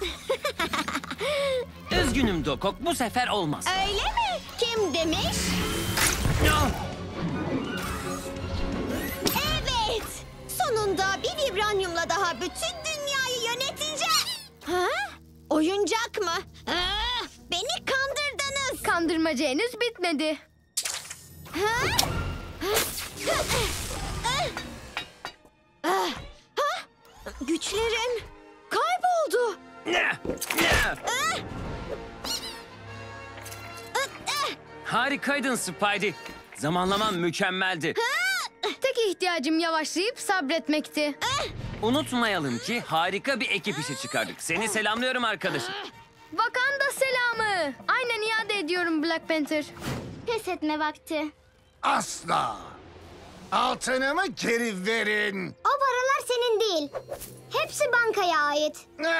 Üzgünüm Dokok, bu sefer olmaz. Öyle mi? Kim demiş? Evet. Sonunda bir vibranyumla daha bütün dünyayı yöneteceğim. Ha? Oyuncak mı? Ah, beni kandırdınız. Kandırmaca henüz bitmedi. Ha? Ah, ha? Güçlerim kayboldu. Ne? Harikaydın Spidey. Zamanlaman mükemmeldi. Tek ihtiyacım yavaşlayıp sabretmekti. Unutmayalım ki harika bir ekip işi çıkardık. Seni selamlıyorum arkadaşım. Wakanda selamı. Aynen iade ediyorum Black Panther. Pes etme vakti. Asla. Altınımı geri verin. Paralar senin değil. Hepsi bankaya ait.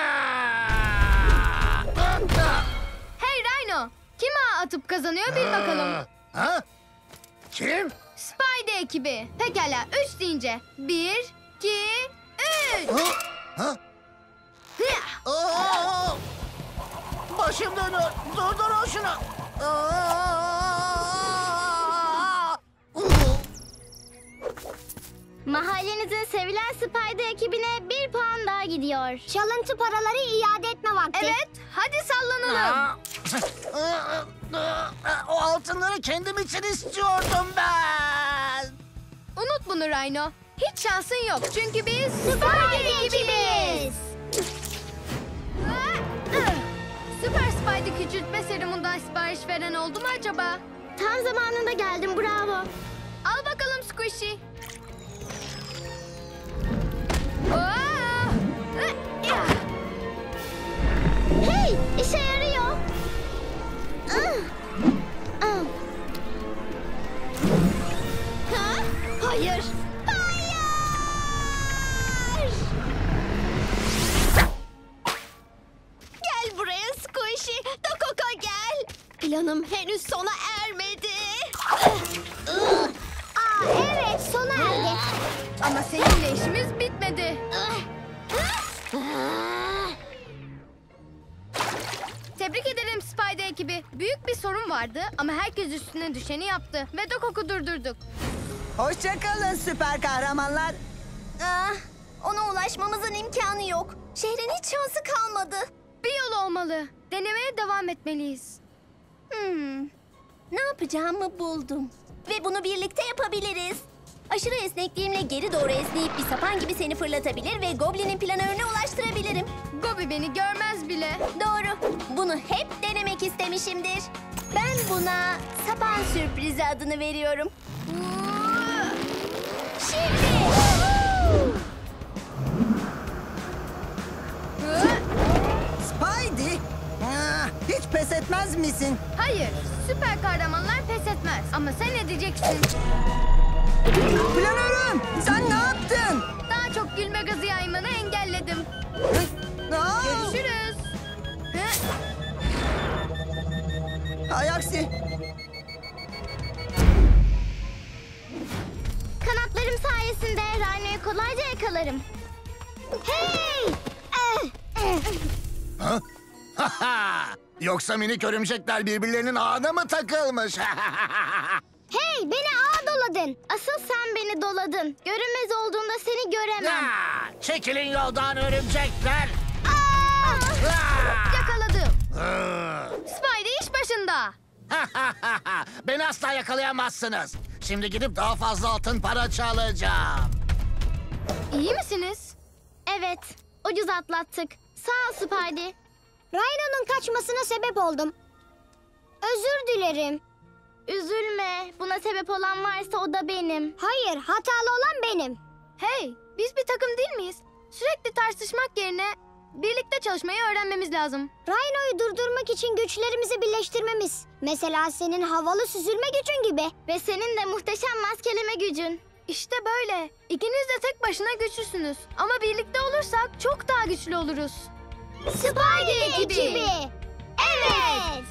Hey Rhino. Kim ağa atıp kazanıyor bil bakalım. Ha? Kim? Spidey ekibi. Pekala üç deyince. Bir, Mahallenizin sevilen Spider ekibine bir puan daha gidiyor. Çalıntı paraları iade etme vakti. Evet hadi sallanalım. O altınları kendim için istiyordum ben. Unut bunu Rhino. Hiç şansın yok çünkü biz Spider ekibiz. Süper Spidey küçültme serumundan sipariş veren oldu mu acaba? Tam zamanında geldim bravo. Al bakalım Squishy. Hayır. Hayır. Gel buraya Squishy. Dokoko gel. Planım henüz sona ermedi. Aa, evet sona erdi. Ama seninle işimiz bitmedi. Tebrik ederim Spidey ekibi. Büyük bir sorun vardı ama herkes üstüne düşeni yaptı ve Dokok'u durdurduk. Hoşçakalın süper kahramanlar. Ah, ona ulaşmamızın imkanı yok. Şehrin hiç şansı kalmadı. Bir yol olmalı. Denemeye devam etmeliyiz. Hmm. Ne yapacağımı buldum. Ve bunu birlikte yapabiliriz. Aşırı esnekliğimle geri doğru esneyip bir sapan gibi seni fırlatabilir ve Goblin'in planörüne ulaştırabilirim. Gobi beni görmez bile. Doğru. Bunu hep denemek istemişimdir. Ben buna sapan sürprizi adını veriyorum. Şimdi. Etmez misin? Hayır, süper kahramanlar pes etmez. Ama sen edeceksin. Planörüm sen ne yaptın? Daha çok gülme gazı yaymanı engelledim. Aa, Görüşürüz. Hı? aksi. Kanatlarım sayesinde Rhino'yu kolayca yakalarım. Hey! Eh, eh. Ha? Yoksa minik örümcekler birbirlerinin ağına mı takılmış? Hey beni ağa doladın. Asıl sen beni doladın. Görünmez olduğunda seni göremem. Ha, Çekilin yoldan örümcekler. Aa! Yakaladım. Spidey iş başında. Beni asla yakalayamazsınız. Şimdi gidip daha fazla altın para çalacağım. İyi misiniz? Evet, ucuz atlattık. Sağ ol Spidey. Rhino'nun kaçmasına sebep oldum. Özür dilerim. Üzülme. Buna sebep olan varsa o da benim. Hayır, hatalı olan benim. Hey, biz bir takım değil miyiz? Sürekli tartışmak yerine birlikte çalışmayı öğrenmemiz lazım. Rhino'yu durdurmak için güçlerimizi birleştirmemiz. Mesela senin havalı süzülme gücün gibi. Ve senin de muhteşem maskeleme gücün. İşte böyle. İkiniz de tek başına güçlüsünüz. Ama birlikte olursak çok daha güçlü oluruz. Ekibi. ekibi. Evet.